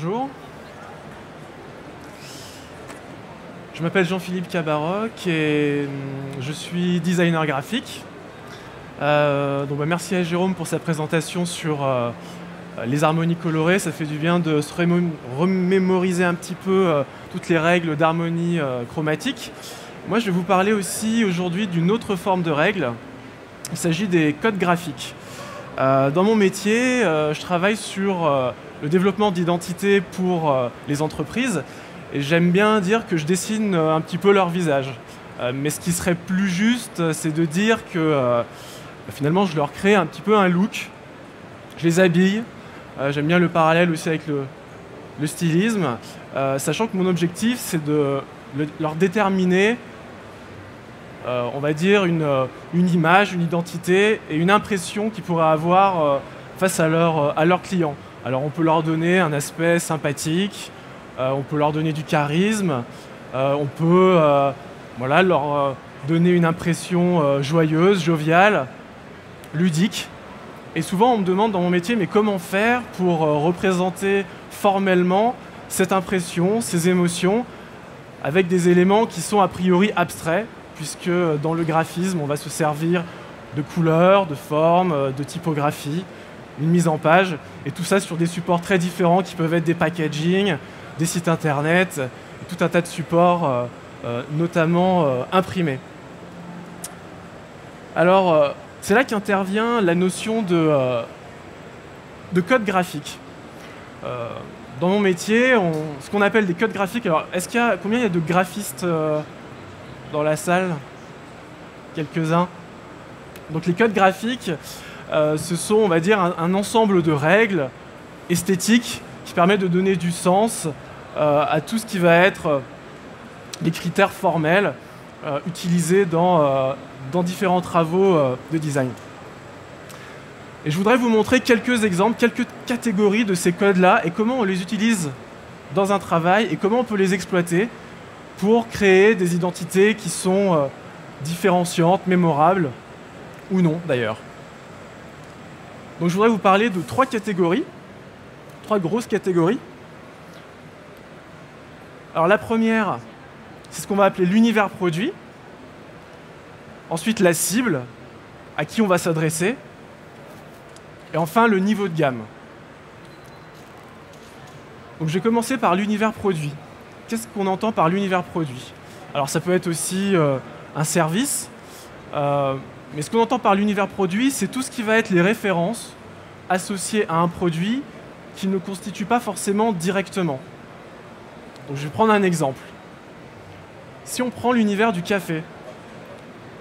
Bonjour. Je m'appelle Jean-Philippe Cabaroc et hum, je suis designer graphique. Euh, donc bah, merci à Jérôme pour sa présentation sur euh, les harmonies colorées. Ça fait du bien de se remémoriser un petit peu euh, toutes les règles d'harmonie chromatique. Moi, je vais vous parler aussi aujourd'hui d'une autre forme de règles. Il s'agit des codes graphiques. dans mon métier, je travaille sur le développement d'identité pour les entreprises et j'aime bien dire que je dessine un petit peu leur visage. mais ce qui serait plus juste, c'est de dire que bah, finalement je leur crée un petit peu un look, je les habille, euh, j'aime bien le parallèle aussi avec le, stylisme, euh, sachant que mon objectif c'est de leur déterminer, euh, on va dire, une, image, une identité et une impression qu'ils pourraient avoir face à à leurs clients. Alors on peut leur donner un aspect sympathique, on peut leur donner du charisme, on peut voilà, leur donner une impression joyeuse, joviale, ludique. Et souvent, on me demande dans mon métier, mais comment faire pour euh, représenter formellement cette impression, ces émotions, avec des éléments qui sont a priori abstraits, puisque euh, dans le graphisme, on va se servir de couleurs, de formes, euh, de typographie, une mise en page, et tout ça sur des supports très différents qui peuvent être des packaging, des sites internet, tout un tas de supports, notamment imprimés. Alors, c'est là qu'intervient la notion de, euh, de code graphique. Euh, dans mon métier, ce qu'on appelle des codes graphiques. Alors, est-ce qu'il y a combien il y a de graphistes euh, dans la salle? Quelques-uns? Donc, les codes graphiques, ce sont, on va dire, un, ensemble de règles esthétiques qui permettent de donner du sens à tout ce qui va être des critères formels utilisés dans différents travaux euh, de design. Et je voudrais vous montrer quelques exemples, quelques catégories de ces codes-là et comment on les utilise dans un travail et comment on peut les exploiter pour créer des identités qui sont euh, différenciantes, mémorables, ou non d'ailleurs. Donc je voudrais vous parler de trois catégories, trois grosses catégories. Alors la première, c'est ce qu'on va appeler l'univers produit. Ensuite, la cible, à qui on va s'adresser. Et enfin, le niveau de gamme. Donc, je vais commencer par l'univers produit. Qu'est-ce qu'on entend par l'univers produit? Alors, ça peut être aussi euh, un service. Euh, mais ce qu'on entend par l'univers produit, c'est tout ce qui va être les références associées à un produit qui ne constitue pas forcément directement. Donc, je vais prendre un exemple. Si on prend l'univers du café,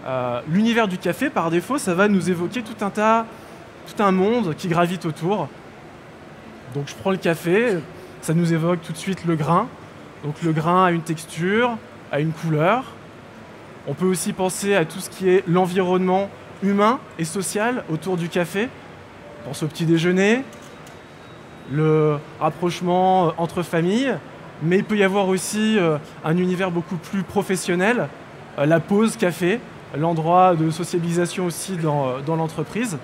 euh, l'univers du café, par défaut, ça va nous évoquer tout un tas, tout un monde qui gravite autour. Donc je prends le café, ça nous évoque tout de suite le grain. Donc le grain a une texture, a une couleur. On peut aussi penser à tout ce qui est l'environnement humain et social autour du café. Pense au petit déjeuner, le rapprochement entre familles, mais il peut y avoir aussi euh, un univers beaucoup plus professionnel, euh, la pause café, l'endroit de sociabilisation aussi dans, dans l'entreprise.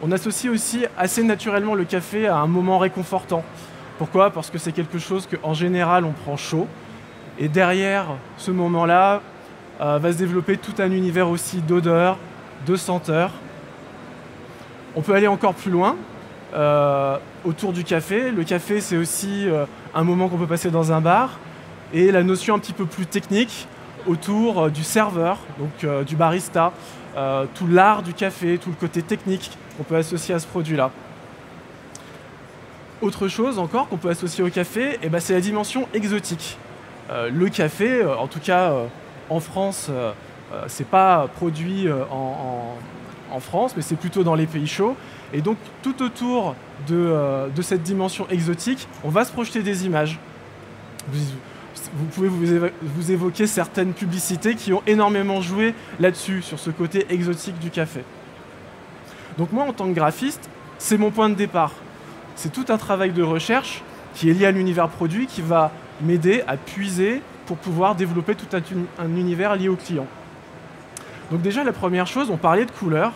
On associe aussi assez naturellement le café à un moment réconfortant. Pourquoi? Parce que c'est quelque chose qu'en général on prend chaud. Et derrière ce moment-là euh, va se développer tout un univers aussi d'odeurs, de senteurs. On peut aller encore plus loin euh, autour du café. Le café c'est aussi euh, un moment qu'on peut passer dans un bar. Et la notion un petit peu plus technique, autour du serveur, donc du barista, tout l'art du café, tout le côté technique qu'on peut associer à ce produit-là. Autre chose encore qu'on peut associer au café, eh ben, c'est la dimension exotique. le café, en tout cas en France, c'est pas produit en, France, mais c'est plutôt dans les pays chauds. Et donc tout autour de, cette dimension exotique, on va se projeter des images vous pouvez vous, évoquer certaines publicités qui ont énormément joué là-dessus, sur ce côté exotique du café. Donc moi, en tant que graphiste, c'est mon point de départ. C'est tout un travail de recherche qui est lié à l'univers produit qui va m'aider à puiser pour pouvoir développer tout un, univers lié au client. Donc déjà, la première chose, on parlait de couleurs.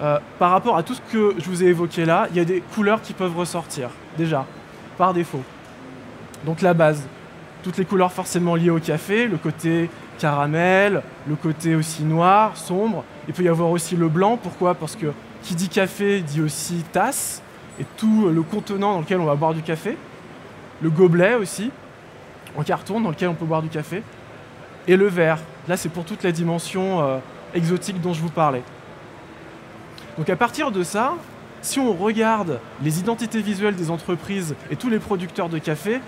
Euh, par rapport à tout ce que je vous ai évoqué là, il y a des couleurs qui peuvent ressortir, déjà. par défaut. Donc la base, toutes les couleurs forcément liées au café, le côté caramel, le côté aussi noir, sombre. Il peut y avoir aussi le blanc, pourquoi? Parce que qui dit café dit aussi tasse, et tout le contenant dans lequel on va boire du café. Le gobelet aussi, en carton, dans lequel on peut boire du café. Et le verre. Là, c'est pour toute la dimension euh, exotique dont je vous parlais. Donc à partir de ça, si on regarde les identités visuelles des entreprises et tous les producteurs de café,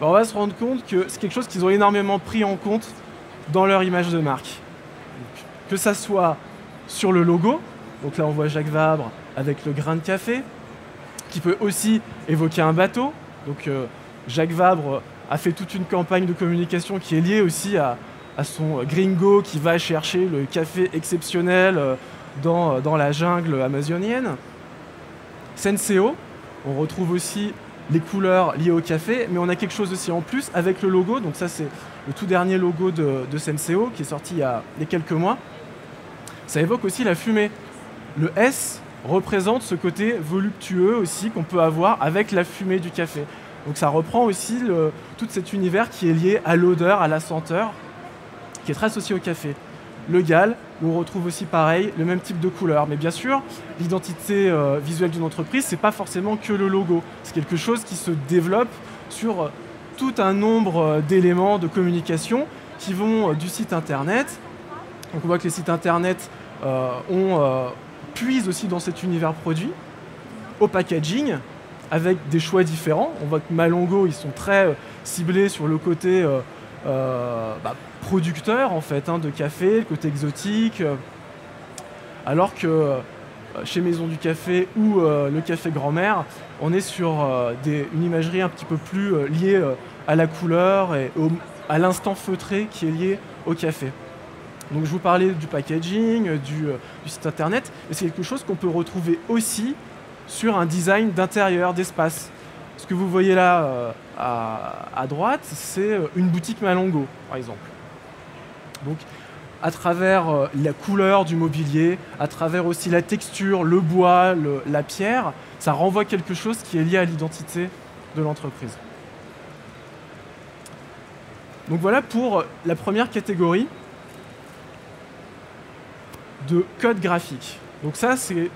ben, on va se rendre compte que c'est quelque chose qu'ils ont énormément pris en compte dans leur image de marque. que ça soit sur le logo, donc là on voit Jacques Vabre avec le grain de café, qui peut aussi évoquer un bateau. Donc euh, Jacques Vabre a fait toute une campagne de communication qui est liée aussi à, son gringo qui va chercher le café exceptionnel euh, dans, dans la jungle amazonienne. Senseo, on retrouve aussi les couleurs liées au café, mais on a quelque chose aussi en plus avec le logo. Donc ça c'est le tout dernier logo de, de Senseo qui est sorti il y, a, quelques mois. Ça évoque aussi la fumée. Le S représente ce côté voluptueux aussi qu'on peut avoir avec la fumée du café. Donc ça reprend aussi tout cet univers qui est lié à l'odeur, à la senteur, qui est très associé au café. Le gal, où on retrouve aussi pareil le même type de couleur. Mais bien sûr, l'identité euh, visuelle d'une entreprise, c'est pas forcément que le logo. C'est quelque chose qui se développe sur tout un nombre euh, d'éléments de communication qui vont euh, du site internet. Donc on voit que les sites internet puisent aussi dans cet univers produit, au packaging, avec des choix différents. On voit que Malongo, ils sont très ciblés sur le côté bah, producteur en fait hein, de café, le côté exotique, alors que chez Maison du Café ou le Café Grand-Mère, on est sur une imagerie un petit peu plus liée à la couleur et à l'instant feutré qui est lié au café. Donc je vous parlais du packaging, du, site internet, mais c'est quelque chose qu'on peut retrouver aussi sur un design d'intérieur, d'espace. Ce que vous voyez là à, droite, c'est une boutique Malongo, par exemple. Donc à travers la couleur du mobilier, à travers aussi la texture, le bois, la pierre, ça renvoie quelque chose qui est lié à l'identité de l'entreprise. Donc voilà pour la première catégorie de code graphique. Donc ça, c'est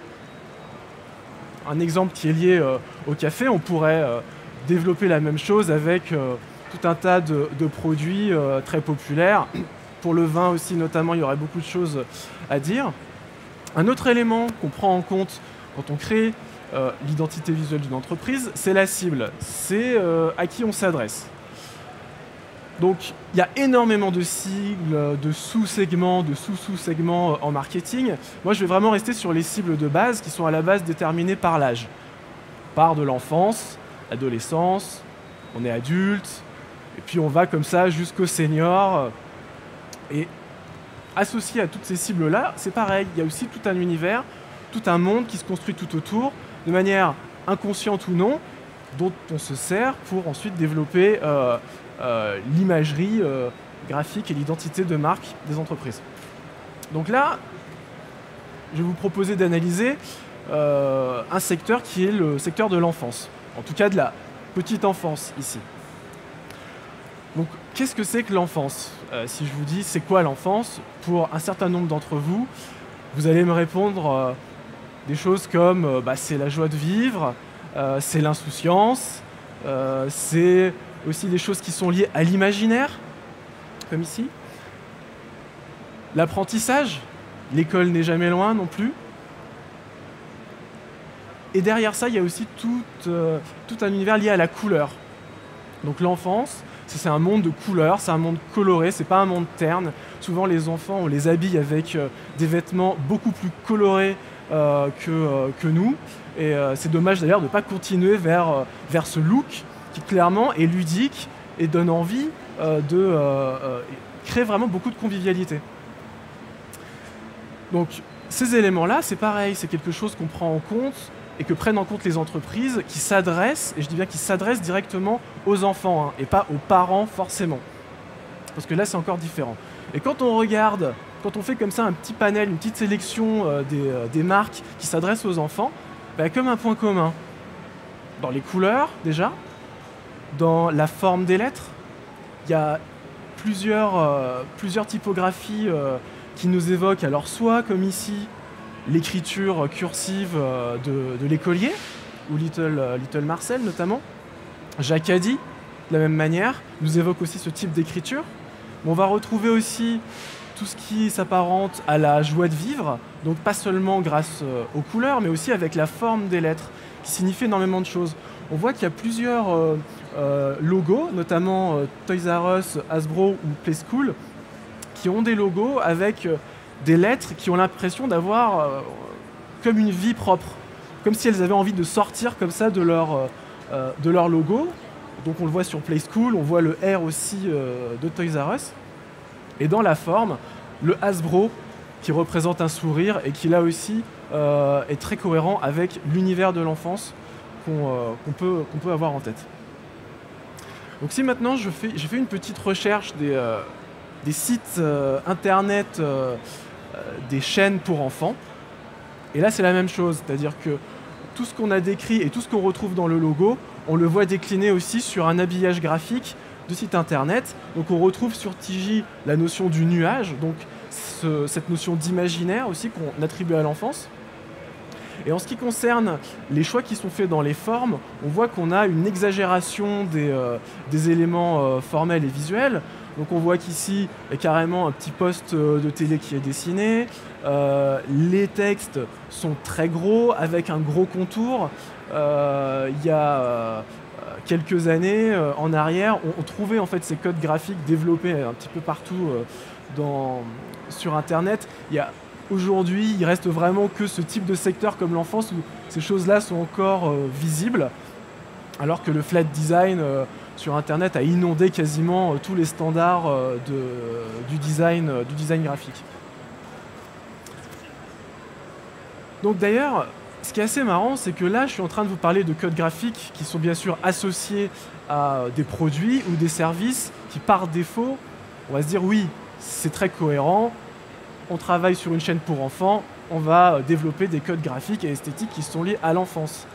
un exemple qui est lié euh, au café. On pourrait euh, développer la même chose avec euh, tout un tas de, produits très populaires. Pour le vin aussi, notamment, il y aurait beaucoup de choses à dire. Un autre élément qu'on prend en compte quand on crée l'identité visuelle d'une entreprise, c'est la cible. C'est à qui on s'adresse. Donc il y a énormément de sigles, de sous-segments, de sous-sous-segments euh, en marketing. Moi je vais vraiment rester sur les cibles de base qui sont à la base déterminées par l'âge. Par de l'enfance, l'adolescence, on est adulte, et puis on va comme ça jusqu'au senior. Et associé à toutes ces cibles-là, c'est pareil, il y a aussi tout un univers, tout un monde qui se construit tout autour, de manière inconsciente ou non, dont on se sert pour ensuite développer euh, l'imagerie euh, graphique et l'identité de marque des entreprises. Donc là, je vais vous proposer d'analyser euh, un secteur qui est le secteur de l'enfance, en tout cas de la petite enfance ici. Donc qu'est-ce que c'est que l'enfance? Si je vous dis c'est quoi l'enfance, pour un certain nombre d'entre vous, vous allez me répondre des choses comme bah, c'est la joie de vivre, c'est l'insouciance, c'est aussi des choses qui sont liées à l'imaginaire, comme ici. L'apprentissage, l'école n'est jamais loin non plus. Et derrière ça, il y a aussi tout, euh, un univers lié à la couleur. Donc l'enfance, c'est un monde de couleurs, c'est un monde coloré, c'est pas un monde terne. Souvent les enfants, on les habille avec euh, des vêtements beaucoup plus colorés euh, que, nous. Et c'est dommage d'ailleurs de ne pas continuer vers ce look qui clairement est ludique et donne envie euh, de euh, euh, créer vraiment beaucoup de convivialité. Donc ces éléments-là, c'est pareil, c'est quelque chose qu'on prend en compte et que prennent en compte les entreprises qui s'adressent, et je dis bien qui s'adressent directement aux enfants, hein, et pas aux parents forcément. Parce que là, c'est encore différent. Et quand on regarde, quand on fait comme ça un petit panel, une petite sélection des, marques qui s'adressent aux enfants, bah, comme un point commun, dans les couleurs déjà, dans la forme des lettres. Il y a plusieurs, euh, plusieurs typographies euh, qui nous évoquent, alors soit comme ici, l'écriture cursive euh, de, l'écolier, ou Little, Little Marcel notamment. Jacadi, de la même manière, nous évoque aussi ce type d'écriture. On va retrouver aussi tout ce qui s'apparente à la joie de vivre, donc pas seulement grâce aux couleurs, mais aussi avec la forme des lettres, qui signifie énormément de choses. On voit qu'il y a plusieurs logos, notamment euh, Toys R Us, Hasbro ou Play School, qui ont des logos avec euh, des lettres qui ont l'impression d'avoir comme une vie propre, comme si elles avaient envie de sortir comme ça de leur, de leur logo. Donc on le voit sur Play School, on voit le R aussi de Toys R Us. Et dans la forme, le Hasbro qui représente un sourire et qui là aussi est très cohérent avec l'univers de l'enfance qu'on peut, qu'on peut avoir en tête. Donc si maintenant je fais, j'ai fait une petite recherche des, euh, sites euh, internet, euh, des chaînes pour enfants, et là c'est la même chose, c'est-à-dire que tout ce qu'on a décrit et tout ce qu'on retrouve dans le logo, on le voit décliné aussi sur un habillage graphique de site internet. Donc on retrouve sur Tiji la notion du nuage, donc cette notion d'imaginaire aussi qu'on attribue à l'enfance. Et en ce qui concerne les choix qui sont faits dans les formes, on voit qu'on a une exagération des, euh, éléments euh, formels et visuels. Donc on voit qu'ici, carrément un petit poste euh, de télé qui est dessiné. les textes sont très gros, avec un gros contour. il y a quelques années en arrière, on, trouvait en fait ces codes graphiques développés un petit peu partout sur Internet. Il y a Aujourd'hui, il reste vraiment que ce type de secteur comme l'enfance où ces choses-là sont encore euh, visibles, alors que le flat design euh, sur Internet a inondé quasiment euh, tous les standards du, design, du design graphique. Donc d'ailleurs, ce qui est assez marrant, c'est que là, je suis en train de vous parler de codes graphiques qui sont bien sûr associés à des produits ou des services qui, par défaut, on va se dire oui, c'est très cohérent, on travaille sur une chaîne pour enfants, on va euh, développer des codes graphiques et esthétiques qui sont liés à l'enfance.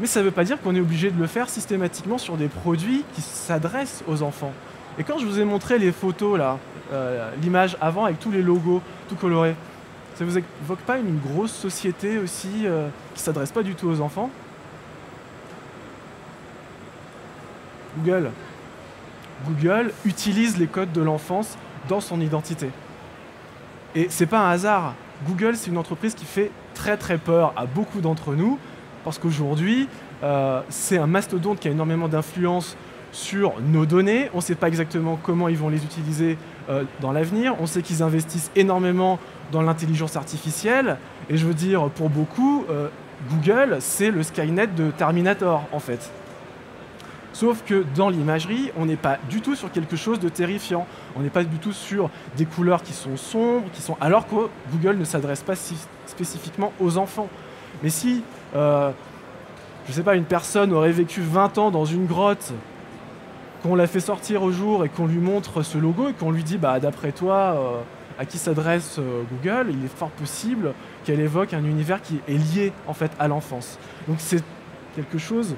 Mais ça ne veut pas dire qu'on est obligé de le faire systématiquement sur des produits qui s'adressent aux enfants. Et quand je vous ai montré les photos là, euh, l'image avant avec tous les logos tout colorés, ça vous évoque pas une grosse société aussi qui euh, qui s'adresse pas du tout aux enfants? Google. Google utilise les codes de l'enfance dans son identité. Et c'est pas un hasard. Google, c'est une entreprise qui fait très très peur à beaucoup d'entre nous parce qu'aujourd'hui, euh, c'est un mastodonte qui a énormément d'influence sur nos données. On ne sait pas exactement comment ils vont les utiliser euh, dans l'avenir. On sait qu'ils investissent énormément dans l'intelligence artificielle. Et je veux dire, pour beaucoup, euh, Google, c'est le Skynet de Terminator, en fait. Sauf que dans l'imagerie, on n'est pas du tout sur quelque chose de terrifiant. On n'est pas du tout sur des couleurs qui sont sombres, qui sont... alors que Google ne s'adresse pas spécifiquement aux enfants. Mais si, euh, je ne sais pas, une personne aurait vécu 20 ans dans une grotte, qu'on la fait sortir au jour et qu'on lui montre ce logo et qu'on lui dit, bah, d'après toi, euh, à qui s'adresse euh, Google, il est fort possible qu'elle évoque un univers qui est lié en fait à l'enfance. Donc c'est quelque chose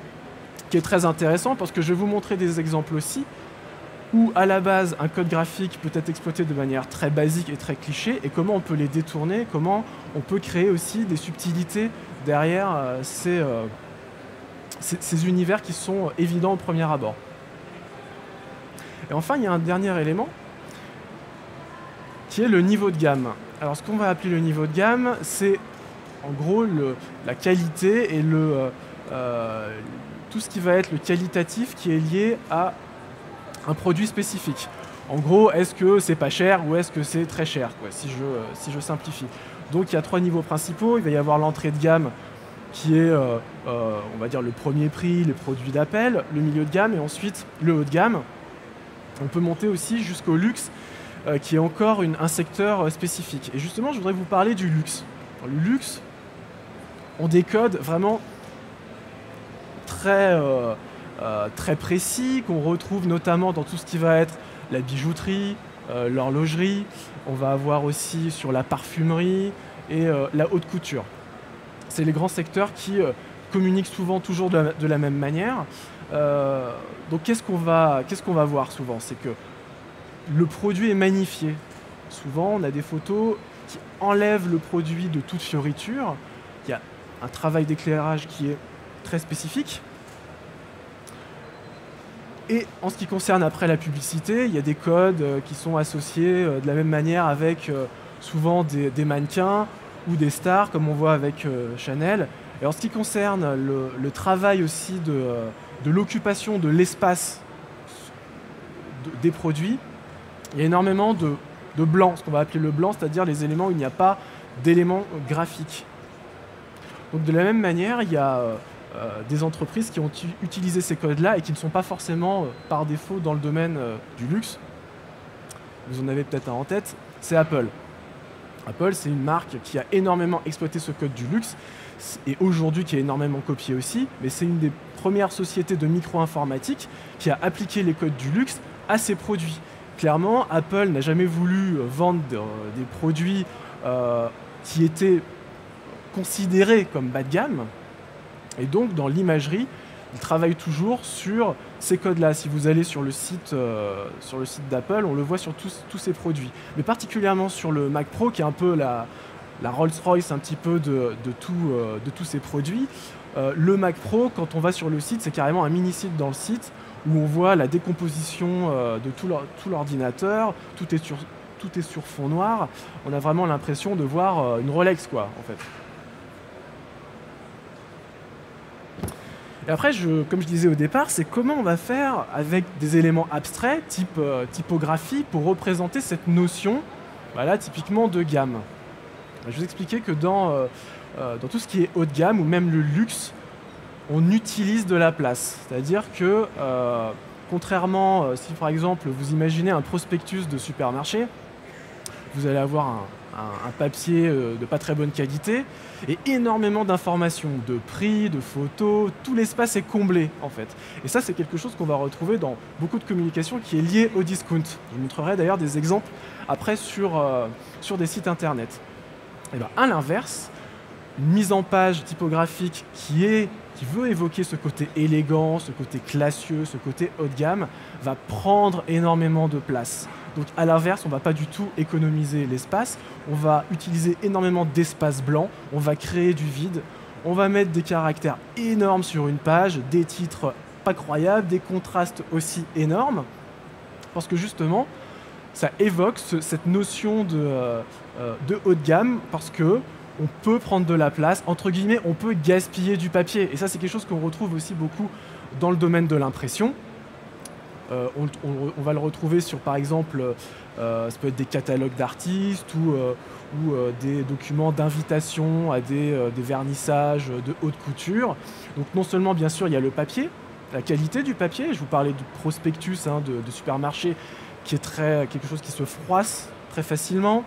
qui est très intéressant parce que je vais vous montrer des exemples aussi où à la base un code graphique peut être exploité de manière très basique et très cliché et comment on peut les détourner, comment on peut créer aussi des subtilités derrière euh, euh, ces, ces, univers qui sont évidents au premier abord. Et enfin, il y a un dernier élément qui est le niveau de gamme. Alors ce qu'on va appeler le niveau de gamme, c'est en gros la qualité et le, euh, tout ce qui va être le qualitatif qui est lié à un produit spécifique. En gros, est-ce que c'est pas cher ou est-ce que c'est très cher, si, je, si je simplifie. Donc il y a trois niveaux principaux. Il va y avoir l'entrée de gamme qui est, euh, euh, on va dire, le premier prix, les produits d'appel, le milieu de gamme et ensuite le haut de gamme. On peut monter aussi jusqu'au luxe, euh, qui est encore un secteur spécifique. Et justement, je voudrais vous parler du luxe. le luxe, on décode vraiment très, euh, euh, très précis, qu'on retrouve notamment dans tout ce qui va être la bijouterie, euh, l'horlogerie. On va avoir aussi sur la parfumerie et la haute couture. C'est les grands secteurs qui communiquent souvent toujours de la, même manière. donc qu'est-ce qu'on va, va voir souvent? C'est que le produit est magnifié. Souvent, on a des photos qui enlèvent le produit de toute fioriture. Il y a un travail d'éclairage qui est très spécifique. Et en ce qui concerne après la publicité, il y a des codes euh, qui sont associés euh, de la même manière avec euh, souvent des, mannequins ou des stars, comme on voit avec Chanel. Et en ce qui concerne le, travail aussi de, l'occupation de l'espace des produits, il y a énormément de, de blanc, ce qu'on va appeler le blanc, c'est-à-dire les éléments où il n'y a pas d'éléments graphiques. Donc de la même manière, il y a euh, des entreprises qui ont utilisé ces codes-là et qui ne sont pas forcément euh, par défaut dans le domaine euh, du luxe. Vous en avez peut-être un en tête, c'est Apple. Apple, c'est une marque qui a énormément exploité ce code du luxe et aujourd'hui qui est énormément copié aussi, mais c'est une des premières sociétés de micro-informatique qui a appliqué les codes du luxe à ses produits. Clairement, Apple n'a jamais voulu vendre des produits qui étaient considérés comme bas de gamme, et donc, dans l'imagerie, ils travaillent toujours sur ces codes-là. Si vous allez sur le site, euh, site d'Apple, on le voit sur tous, ces produits. Mais particulièrement sur le Mac Pro, qui est un peu la, Rolls-Royce un petit peu de, euh, tous ces produits. Euh, le Mac Pro, quand on va sur le site, c'est carrément un mini-site dans le site où on voit la décomposition de tout l'ordinateur, tout, est sur, tout est sur fond noir. On a vraiment l'impression de voir une Rolex, quoi, en fait. Et après, comme je disais au départ, c'est comment on va faire avec des éléments abstraits, type euh, typographie, pour représenter cette notion, voilà, typiquement de gamme. Je vous expliquer que dans, euh, euh, dans tout ce qui est haut de gamme, ou même le luxe, on utilise de la place. C'est-à-dire que, contrairement, si par exemple vous imaginez un prospectus de supermarché, vous allez avoir un, un, papier euh, de pas très bonne qualité et énormément d'informations, de prix, de photos, tout l'espace est comblé en fait. Et ça c'est quelque chose qu'on va retrouver dans beaucoup de communication qui est lié au discount. Je vous montrerai d'ailleurs des exemples après sur, euh, des sites internet. Et bien à l'inverse, une mise en page typographique qui qui veut évoquer ce côté élégant, ce côté classieux, ce côté haut de gamme, va prendre énormément de place. Donc à l'inverse, on ne va pas du tout économiser l'espace, on va utiliser énormément d'espace blanc, on va créer du vide, on va mettre des caractères énormes sur une page, des titres pas croyables, des contrastes aussi énormes, parce que justement, ça évoque cette notion de, euh, euh, de haut de gamme, parce que on peut prendre de la place, entre guillemets, on peut gaspiller du papier. Et ça, c'est quelque chose qu'on retrouve aussi beaucoup dans le domaine de l'impression. Euh, on, va le retrouver sur, par exemple, euh, ça peut être des catalogues d'artistes ou, euh, des documents d'invitation à des, vernissages de haute couture. Donc non seulement, bien sûr, il y a le papier, la qualité du papier. Je vous parlais du prospectus hein, de, supermarché, qui est très, quelque chose qui se froisse très facilement,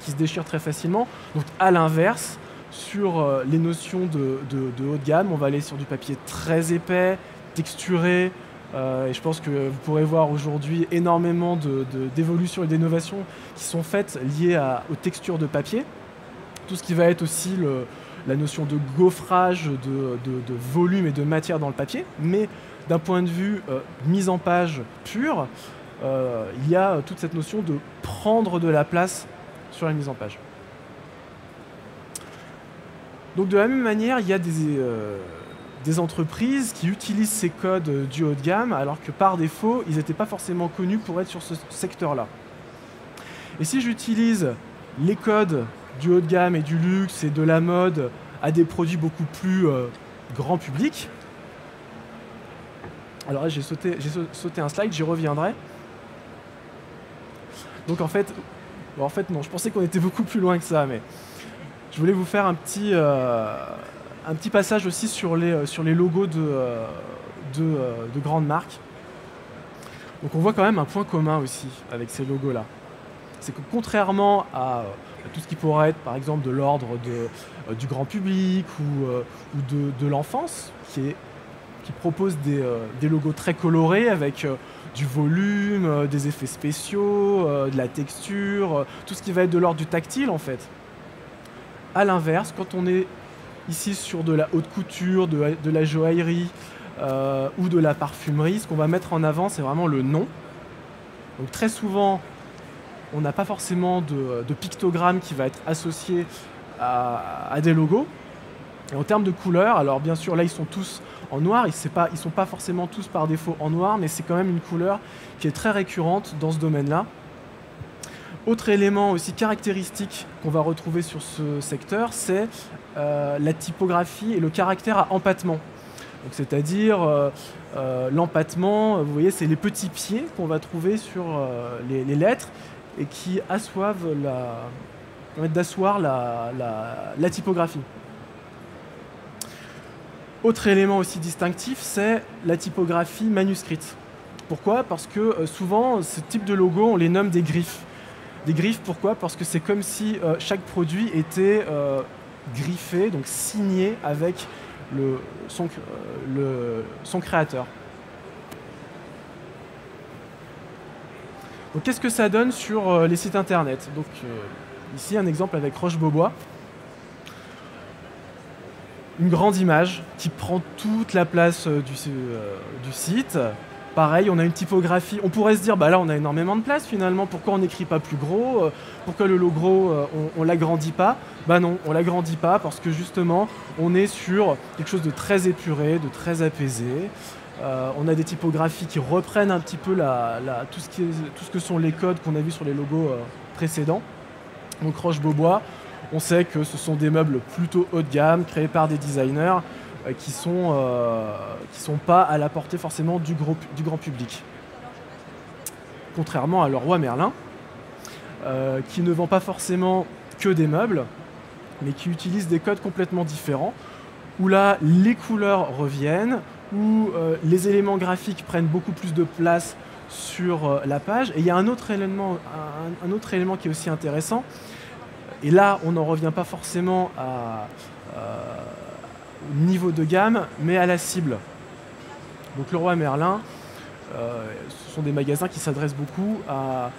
qui se déchire très facilement. Donc à l'inverse, sur les notions de, de, haut de gamme, on va aller sur du papier très épais, texturé, euh, et je pense que vous pourrez voir aujourd'hui énormément d'évolutions et d'innovations qui sont faites liées aux textures de papier. Tout ce qui va être aussi la notion de gaufrage, de, volume et de matière dans le papier. Mais d'un point de vue euh, mise en page pure, euh, il y a toute cette notion de prendre de la place sur la mise en page. Donc de la même manière, il y a des des entreprises qui utilisent ces codes du haut de gamme alors que par défaut, ils n'étaient pas forcément connus pour être sur ce secteur-là. Et si j'utilise les codes du haut de gamme et du luxe et de la mode à des produits beaucoup plus euh, grand public, alors là j'ai sauté, un slide, j'y reviendrai. Donc en fait, en fait non, je pensais qu'on était beaucoup plus loin que ça, mais je voulais vous faire un petit, euh, un petit passage aussi sur les, euh, sur les logos de, euh, euh, de, grandes marques. Donc on voit quand même un point commun aussi avec ces logos-là. C'est que contrairement à, tout ce qui pourrait être par exemple de l'ordre du grand public ou, ou de, l'enfance, qui, qui propose des, des, logos très colorés avec du volume, des effets spéciaux, de la texture, tout ce qui va être de l'ordre du tactile en fait. A l'inverse, quand on est ici sur de la haute couture, de, la joaillerie, ou de la parfumerie, ce qu'on va mettre en avant, c'est vraiment le nom. Donc très souvent, on n'a pas forcément de, pictogramme qui va être associé à, des logos. Et en termes de couleurs, alors bien sûr là ils sont tous en noir, ils ne sont pas forcément tous par défaut en noir, mais c'est quand même une couleur qui est très récurrente dans ce domaine-là. Autre élément aussi caractéristique qu'on va retrouver sur ce secteur, c'est euh, la typographie et le caractère à empattement. C'est-à-dire euh, euh, l'empattement, vous voyez, c'est les petits pieds qu'on va trouver sur les, lettres et qui assoivent la, d'asseoir la, typographie. Autre élément aussi distinctif, c'est la typographie manuscrite. Pourquoi? Parce que euh, souvent, ce type de logo, on les nomme des griffes. Des griffes, pourquoi? Parce que c'est comme si euh, chaque produit était euh, griffé, donc signé avec le, son, le, son créateur. Qu'est-ce que ça donne sur euh, les sites internet? Donc euh, ici un exemple avec Roche-Beaubois. Une grande image qui prend toute la place euh, du, site. Pareil, on a une typographie. On pourrait se dire, bah là, on a énormément de place finalement. Pourquoi on n'écrit pas plus gros Pourquoi le logo, on, on l'agrandit pas? Bah non, on l'agrandit pas parce que justement, on est sur quelque chose de très épuré, de très apaisé. Euh, on a des typographies qui reprennent un petit peu tout, ce que sont les codes qu'on a vus sur les logos euh, précédents. Donc Roche-Beaubois, on sait que ce sont des meubles plutôt haut de gamme, créés par des designers euh, qui ne sont, pas à la portée forcément du, grand public. Contrairement à leur roi Merlin, qui ne vend pas forcément que des meubles, mais qui utilise des codes complètement différents, où là, les couleurs reviennent, où euh, les éléments graphiques prennent beaucoup plus de place sur euh, la page. Et il y a un autre, élément, un, autre élément qui est aussi intéressant. Et là, on n'en revient pas forcément à, euh, niveau de gamme, mais à la cible. Donc le roi Merlin, ce sont des magasins qui s'adressent beaucoup à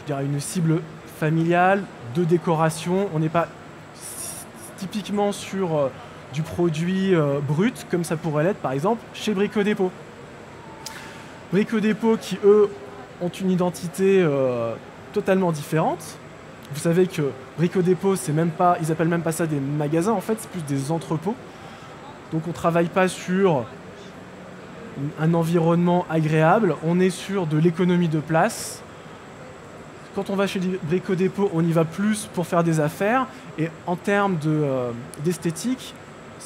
je dirais, une cible familiale, de décoration. On n'est pas typiquement sur du produit euh, brut, comme ça pourrait l'être par exemple chez Brico Dépôt. Brico Dépôt qui, eux, ont une identité euh, totalement différente. Vous savez que Brico Dépôt, c'est même pas, ils appellent même pas ça des magasins, en fait, c'est plus des entrepôts. Donc on ne travaille pas sur un environnement agréable, on est sur de l'économie de place. Quand on va chez Brico Dépôt, on y va plus pour faire des affaires. Et en termes euh, d'esthétique,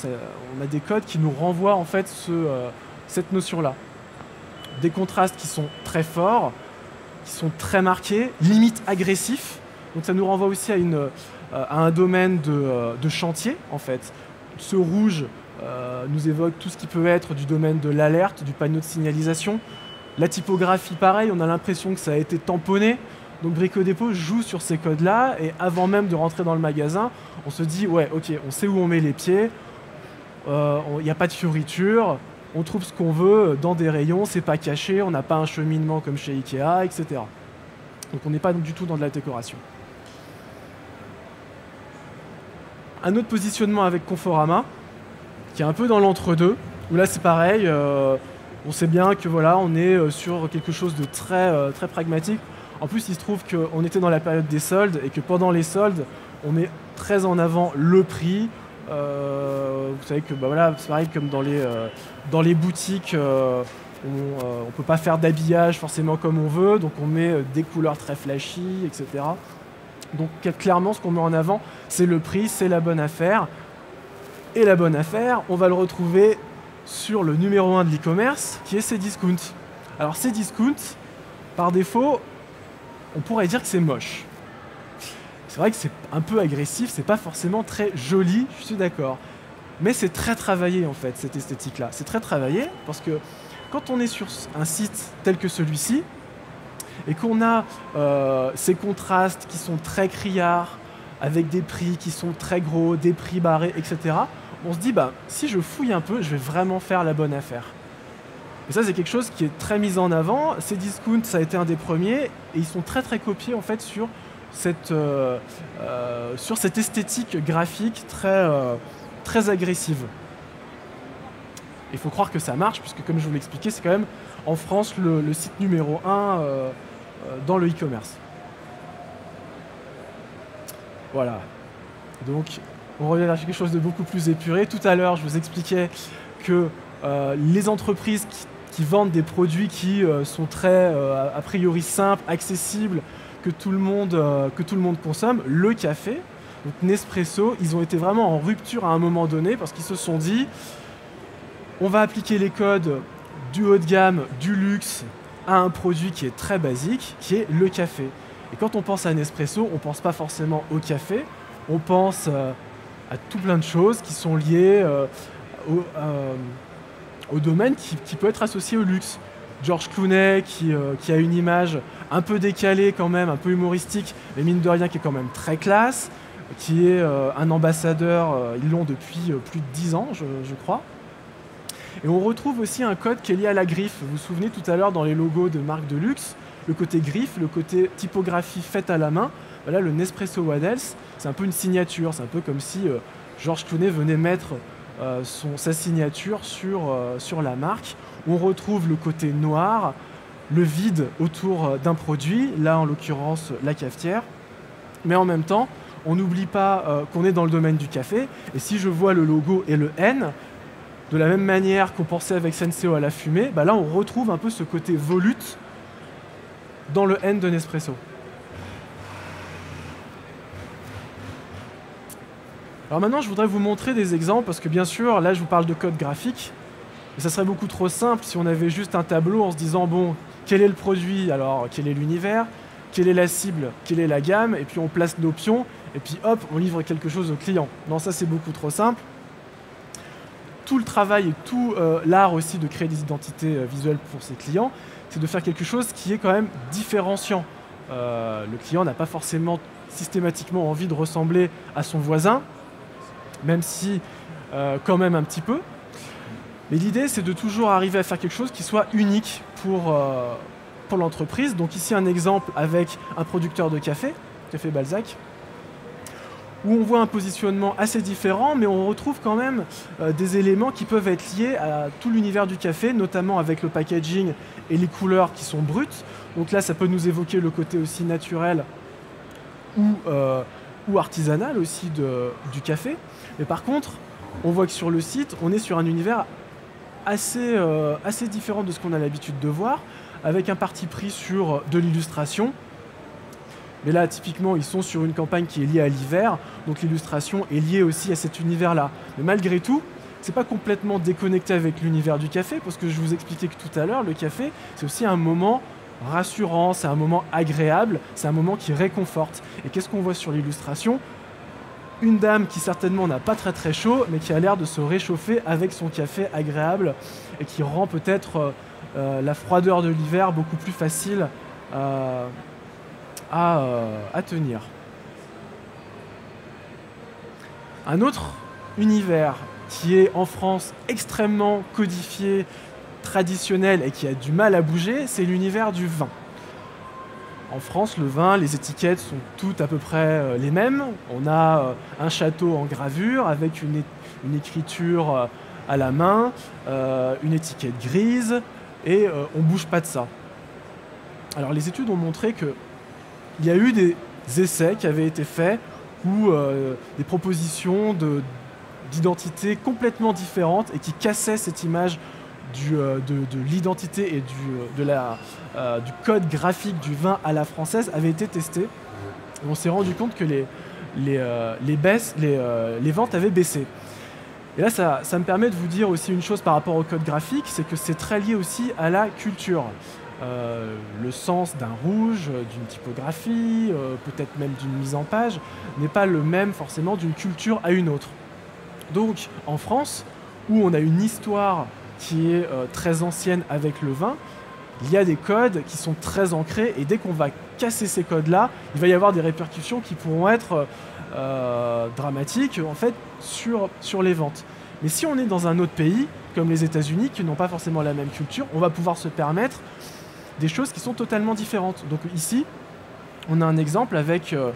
on a des codes qui nous renvoient en fait euh, cette notion-là. Des contrastes qui sont très forts, qui sont très marqués, limite agressifs. Donc ça nous renvoie aussi à, euh, un domaine euh, de, chantier en fait. Ce rouge nous évoque tout ce qui peut être du domaine de l'alerte, du panneau de signalisation. La typographie, pareil, on a l'impression que ça a été tamponné. Donc Brico Dépôt joue sur ces codes-là et avant même de rentrer dans le magasin, on se dit ouais, ok, on sait où on met les pieds, il euh, n'y a pas de fioriture, on trouve ce qu'on veut dans des rayons, c'est pas caché, on n'a pas un cheminement comme chez Ikea, etc. Donc on n'est pas du tout dans de la décoration. Un autre positionnement avec Conforama, qui est un peu dans l'entre-deux, où là c'est pareil, euh, on sait bien que voilà, on est euh, sur quelque chose de très, très pragmatique. En plus, il se trouve qu'on était dans la période des soldes et que pendant les soldes, on met très en avant le prix, euh, vous savez que bah, voilà, c'est pareil comme dans les, euh, dans les boutiques, euh, on ne peut pas faire d'habillage forcément comme on veut, donc on met des couleurs très flashy, etc. Donc clairement, ce qu'on met en avant, c'est le prix, c'est la bonne affaire. Et la bonne affaire, on va le retrouver sur le numéro 1 de l'e-commerce, qui est Cdiscount. Alors Cdiscount, par défaut, on pourrait dire que c'est moche. C'est vrai que c'est un peu agressif, c'est pas forcément très joli, je suis d'accord. Mais c'est très travaillé en fait, cette esthétique-là. C'est très travaillé parce que quand on est sur un site tel que celui-ci, et qu'on a euh, ces contrastes qui sont très criards, avec des prix qui sont très gros, des prix barrés, etc., on se dit, bah, si je fouille un peu, je vais vraiment faire la bonne affaire. Et ça, c'est quelque chose qui est très mis en avant. Ces discounts, ça a été un des premiers, et ils sont très très copiés en fait sur euh, euh, sur cette esthétique graphique très, très agressive. Il faut croire que ça marche, puisque comme je vous l'expliquais, c'est quand même en France le, site numéro 1 dans le e-commerce. Voilà. Donc, on revient à quelque chose de beaucoup plus épuré. Tout à l'heure, je vous expliquais que euh, les entreprises qui, vendent des produits qui euh, sont très, euh, a priori, simples, accessibles, que tout, le monde, que tout le monde consomme, le café, donc Nespresso, ils ont été vraiment en rupture à un moment donné parce qu'ils se sont dit on va appliquer les codes du haut de gamme, du luxe, à un produit qui est très basique, qui est le café. Et quand on pense à Nespresso, on ne pense pas forcément au café, on pense à tout plein de choses qui sont liées euh, au, domaine qui, peut être associé au luxe. George Clooney euh, qui, a une image un peu décalée quand même, un peu humoristique, mais mine de rien qui est quand même très classe, qui est euh, un ambassadeur, ils l'ont depuis plus de 10 ans je, crois. Et on retrouve aussi un code qui est lié à la griffe. Vous vous souvenez tout à l'heure dans les logos de marques de luxe, le côté griffe, le côté typographie faite à la main. Voilà, le Nespresso Waddles, c'est un peu une signature, c'est un peu comme si George Clooney venait mettre euh, sa signature sur, euh, sur la marque. On retrouve le côté noir, le vide autour euh, d'un produit, là en l'occurrence la cafetière. Mais en même temps, on n'oublie pas qu'on est dans le domaine du café. Et si je vois le logo et le N, de la même manière qu'on pensait avec Senseo à la fumée, bah là on retrouve un peu ce côté volute dans le N de Nespresso. Alors maintenant, je voudrais vous montrer des exemples, parce que bien sûr, là, je vous parle de code graphique, mais ça serait beaucoup trop simple si on avait juste un tableau en se disant, bon, quel est le produit, alors quel est l'univers, quelle est la cible, quelle est la gamme, et puis on place nos pions, et puis hop, on livre quelque chose au client. Non, ça c'est beaucoup trop simple. Tout le travail et tout euh, l'art aussi de créer des identités euh, visuelles pour ses clients, c'est de faire quelque chose qui est quand même différenciant. Euh, le client n'a pas forcément systématiquement envie de ressembler à son voisin, même si quand même un petit peu. Mais l'idée, c'est de toujours arriver à faire quelque chose qui soit unique pour, pour l'entreprise. Donc ici, un exemple avec un producteur de café, Café Balzac, où on voit un positionnement assez différent, mais on retrouve quand même euh, des éléments qui peuvent être liés à tout l'univers du café, notamment avec le packaging et les couleurs qui sont brutes. Donc là, ça peut nous évoquer le côté aussi naturel ou, ou artisanal aussi du café. Mais par contre, on voit que sur le site, on est sur un univers assez, euh, assez différent de ce qu'on a l'habitude de voir, avec un parti pris sur de l'illustration. Mais là, typiquement, ils sont sur une campagne qui est liée à l'hiver, donc l'illustration est liée aussi à cet univers-là. Mais malgré tout, c'est pas complètement déconnecté avec l'univers du café, parce que je vous expliquais que tout à l'heure, le café, c'est aussi un moment rassurant, c'est un moment agréable, c'est un moment qui réconforte. Et qu'est-ce qu'on voit sur l'illustration? Une dame qui certainement n'a pas très très chaud, mais qui a l'air de se réchauffer avec son café agréable et qui rend peut-être euh, euh, la froideur de l'hiver beaucoup plus facile euh, à, à tenir. Un autre univers qui est en France extrêmement codifié, traditionnel et qui a du mal à bouger, c'est l'univers du vin. En France, le vin, les étiquettes sont toutes à peu près euh, les mêmes. On a euh, un château en gravure avec une, écriture euh, à la main, une étiquette grise, et on ne bouge pas de ça. Alors les études ont montré qu'il y a eu des essais qui avaient été faits ou des propositions d'identité complètement différentes et qui cassaient cette image euh, de, l'identité et du, euh, de la, euh, du code graphique du vin à la française avait été testé. on s'est rendu compte que les, les, les, baisses, les, les, ventes avaient baissé. Et là, ça, ça, me permet de vous dire aussi une chose par rapport au code graphique, c'est que c'est très lié aussi à la culture. Le sens d'un rouge, d'une typographie, peut-être même d'une mise en page, n'est pas le même forcément d'une culture à une autre. Donc en France, où on a une histoire qui est euh, très ancienne avec le vin, il y a des codes qui sont très ancrés et dès qu'on va casser ces codes-là, il va y avoir des répercussions qui pourront être euh, dramatiques en fait sur, sur les ventes. Mais si on est dans un autre pays, comme les États-Unis, qui n'ont pas forcément la même culture, on va pouvoir se permettre des choses qui sont totalement différentes. Donc ici, on a un exemple avec euh,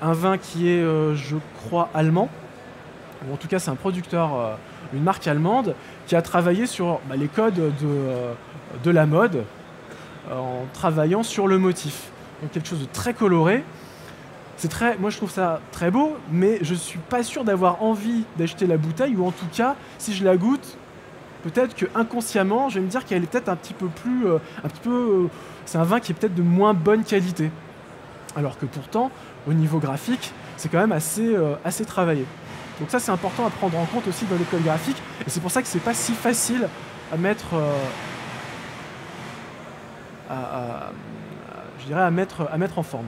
un vin qui est, je crois, allemand, ou en tout cas c'est un producteur, une marque allemande, qui a travaillé sur bah, les codes de, la mode en travaillant sur le motif. Donc quelque chose de très coloré. C'est très, moi je trouve ça très beau, mais je suis pas sûr d'avoir envie d'acheter la bouteille, ou en tout cas, si je la goûte, peut-être que inconsciemment, je vais me dire qu'elle est peut-être un petit peu plus, euh, un petit peu, euh, c'est un vin qui est peut-être de moins bonne qualité. Alors que pourtant, au niveau graphique, c'est quand même assez, euh, assez travaillé. Donc ça, c'est important à prendre en compte aussi dans l'école graphique, et c'est pour ça que c'est pas si facile à mettre, je dirais, à mettre, à mettre en forme.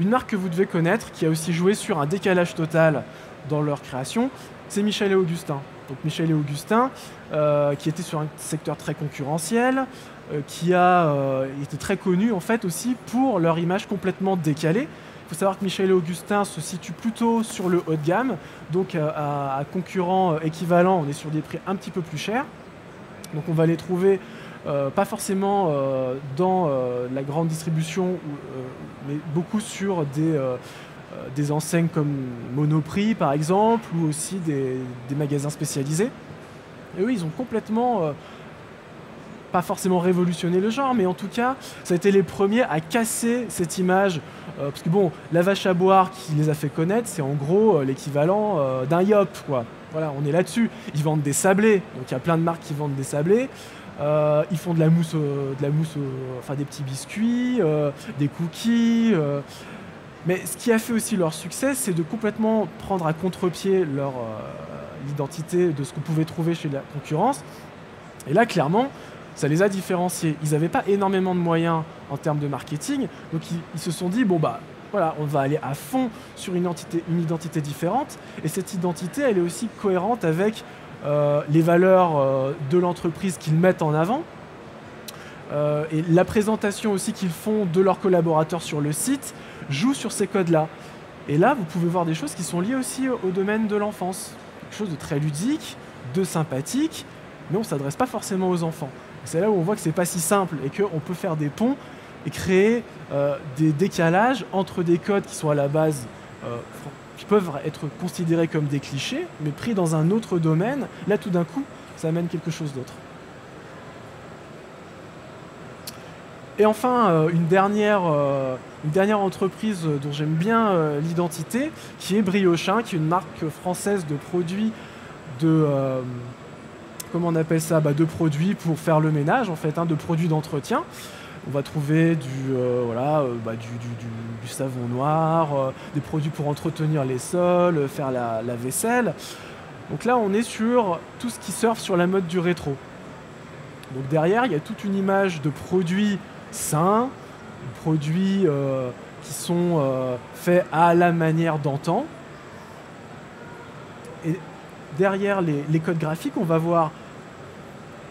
Une marque que vous devez connaître, qui a aussi joué sur un décalage total dans leur création, c'est Michel et Augustin. Donc Michel et Augustin, euh, qui était sur un secteur très concurrentiel, euh, qui a euh, été très connu en fait aussi pour leur image complètement décalée. Il faut savoir que Michel et Augustin se situent plutôt sur le haut de gamme, donc à, à concurrents équivalents, on est sur des prix un petit peu plus chers. Donc on va les trouver pas forcément dans la grande distribution, mais beaucoup sur des, des enseignes comme Monoprix par exemple, ou aussi des, magasins spécialisés. Et eux, ils ont complètement pas forcément révolutionné le genre, mais en tout cas, ça a été les premiers à casser cette image. parce que bon, la vache à boire qui les a fait connaître, c'est en gros l'équivalent d'un yop, quoi. Voilà, on est là-dessus. Ils vendent des sablés, donc il y a plein de marques qui vendent des sablés. Euh, ils font de la mousse, de la mousse enfin des petits biscuits, euh, des cookies. Euh. Mais ce qui a fait aussi leur succès, c'est de complètement prendre à contre-pied leur l'identité de ce qu'on pouvait trouver chez la concurrence. Et là, clairement, ça les a différenciés. Ils n'avaient pas énormément de moyens en termes de marketing, donc ils, se sont dit bon bah voilà, on va aller à fond sur une identité, identité différente, et cette identité, elle est aussi cohérente avec euh, les valeurs euh, de l'entreprise qu'ils mettent en avant, euh, et la présentation aussi qu'ils font de leurs collaborateurs sur le site joue sur ces codes-là. Et là, vous pouvez voir des choses qui sont liées aussi au domaine de l'enfance. Quelque chose de très ludique, de sympathique, mais on ne s'adresse pas forcément aux enfants. C'est là où on voit que c'est pas si simple et qu'on peut faire des ponts et créer des décalages entre des codes qui sont à la base qui peuvent être considérés comme des clichés, mais pris dans un autre domaine, là tout d'un coup, ça amène quelque chose d'autre. Et enfin, euh, une, dernière, euh, une dernière entreprise dont j'aime bien euh, l'identité, qui est Briochin, qui est une marque française de produits de... comment on appelle ça bah, De produits pour faire le ménage, en fait, hein, de produits d'entretien on va trouver du, voilà, bah, du, savon noir, des produits pour entretenir les sols, faire la, vaisselle. Donc là, on est sur tout ce qui surfe sur la mode du rétro. Donc derrière, il y a toute une image de produits sains, produits qui sont faits à la manière d'antan. Et derrière les codes graphiques, on va voir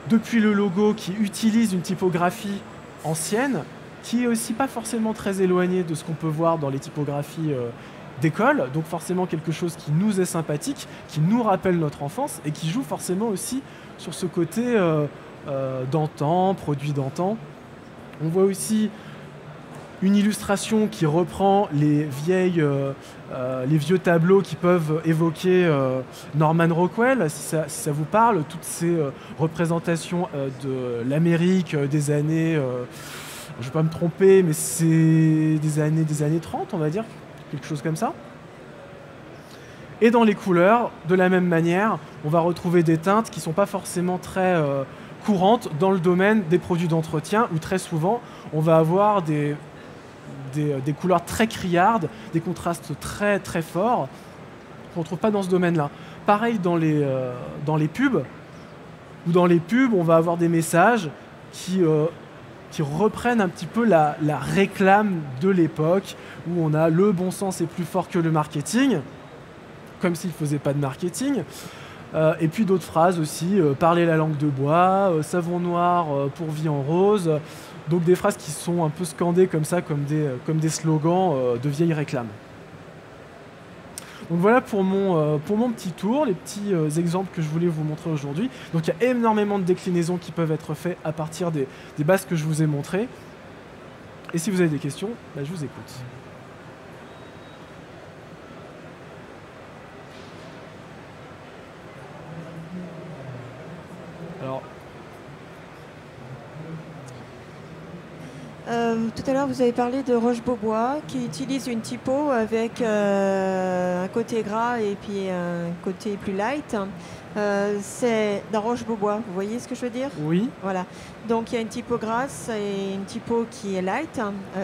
depuis le logo qui utilise une typographie ancienne, qui est aussi pas forcément très éloignée de ce qu'on peut voir dans les typographies euh, d'école, donc forcément quelque chose qui nous est sympathique, qui nous rappelle notre enfance et qui joue forcément aussi sur ce côté euh, euh, d'antan, produit d'antan. On voit aussi une illustration qui reprend les, vieilles, les vieux tableaux qui peuvent évoquer Norman Rockwell, si ça, si ça, vous parle, toutes ces représentations de l'Amérique des années, je ne vais pas me tromper, mais c'est des années, des années 30, on va dire, quelque chose comme ça. Et dans les couleurs, de la même manière, on va retrouver des teintes qui ne sont pas forcément très courantes dans le domaine des produits d'entretien, où très souvent, on va avoir des, euh, des, couleurs très criardes, des contrastes très très forts qu'on ne trouve pas dans ce domaine-là. Pareil dans les, euh, dans les pubs, où dans les pubs, on va avoir des messages qui, euh, qui reprennent un petit peu la, réclame de l'époque, où on a le bon sens est plus fort que le marketing, comme s'il ne faisait pas de marketing. Et puis d'autres phrases aussi, parler la langue de bois, savon noir pour vie en rose. Donc des phrases qui sont un peu scandées comme ça, comme des, euh, comme des slogans euh, de vieilles réclames. Donc voilà pour mon, euh, pour mon petit tour, les petits exemples que je voulais vous montrer aujourd'hui. Donc il y a énormément de déclinaisons qui peuvent être faites à partir des, bases que je vous ai montrées. Et si vous avez des questions, bah, je vous écoute. Euh, tout à l'heure, vous avez parlé de Roche-Beaubois qui utilise une typo avec euh, un côté gras et puis un côté plus light. Euh, c'est dans Roche-Beaubois, vous voyez ce que je veux dire? Oui. Voilà. Donc il y a une typo grasse et une typo qui est light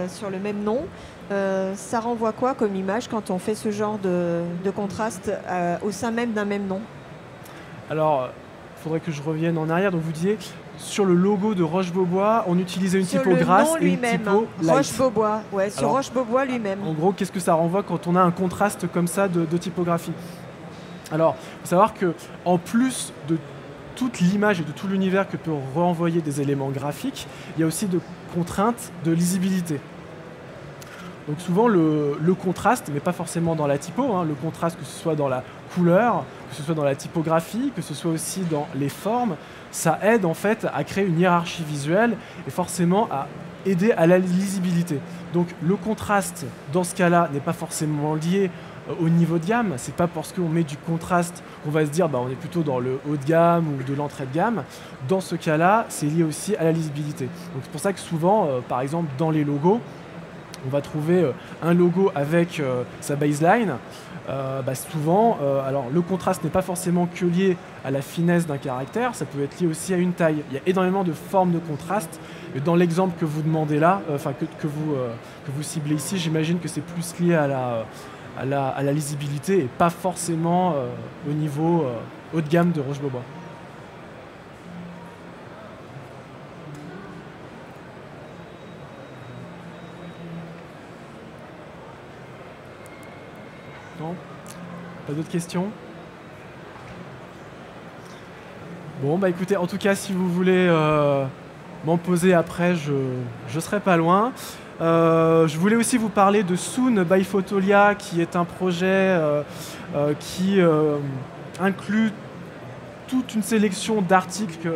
sur le même nom. ça renvoie quoi comme image quand on fait ce genre de, de contraste au sein même d'un même nom? Alors, il faudrait que je revienne en arrière. Donc vous disiez sur le logo de Roche-Beaubois, on utilisait une typo grasse et une typo Roche-Beaubois, ouais, sur Roche-Beaubois lui-même. En gros, qu'est-ce que ça renvoie quand on a un contraste comme ça de, typographie? Alors, il faut savoir que en plus de toute l'image et de tout l'univers que peut renvoyer des éléments graphiques, il y a aussi de contraintes de lisibilité. Donc souvent le, contraste, mais pas forcément dans la typo, hein, le contraste que ce soit dans la couleur, que ce soit dans la typographie, que ce soit aussi dans les formes, ça aide en fait à créer une hiérarchie visuelle et forcément à aider à la lisibilité. Donc le contraste dans ce cas-là n'est pas forcément lié euh, au niveau de gamme. C'est pas parce qu'on met du contraste qu'on va se dire bah, on est plutôt dans le haut de gamme ou de l'entrée de gamme. Dans ce cas-là, c'est lié aussi à la lisibilité. Donc c'est pour ça que souvent, euh, par exemple, dans les logos, on va trouver euh, un logo avec sa baseline. Bah, souvent, alors le contraste n'est pas forcément que lié à la finesse d'un caractère, ça peut être lié aussi à une taille. Il y a énormément de formes de contraste. Dans l'exemple que vous demandez là, euh, enfin que, vous, euh, ciblez ici, j'imagine que c'est plus lié à la, à la, lisibilité et pas forcément euh, au niveau haut de gamme de Roche-Beaubois. Non Pas d'autres questions Bon, bah écoutez, en tout cas, si vous voulez euh, m'en poser après, je, je serai pas loin. Euh, je voulais aussi vous parler de Soon by Photolia, qui est un projet euh, qui inclut toute une sélection d'articles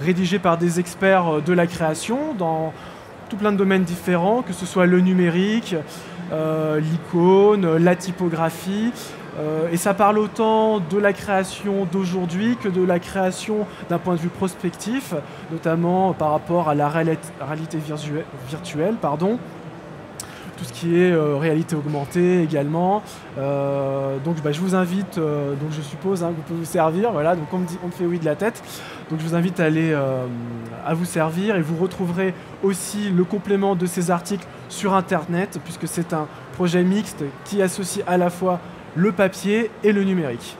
rédigés par des experts de la création dans tout plein de domaines différents, que ce soit le numérique, l'icône, la typographie, euh, et ça parle autant de la création d'aujourd'hui que de la création d'un point de vue prospectif, notamment par rapport à la réalité virtuelle. Pardon. Tout ce qui est euh, réalité augmentée également. Euh, donc bah, je vous invite, donc je suppose hein, que vous pouvez vous servir, voilà, donc on me, dit, on fait oui de la tête. Donc je vous invite à aller à vous servir et vous retrouverez aussi le complément de ces articles sur internet puisque c'est un projet mixte qui associe à la fois le papier et le numérique.